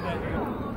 的这个。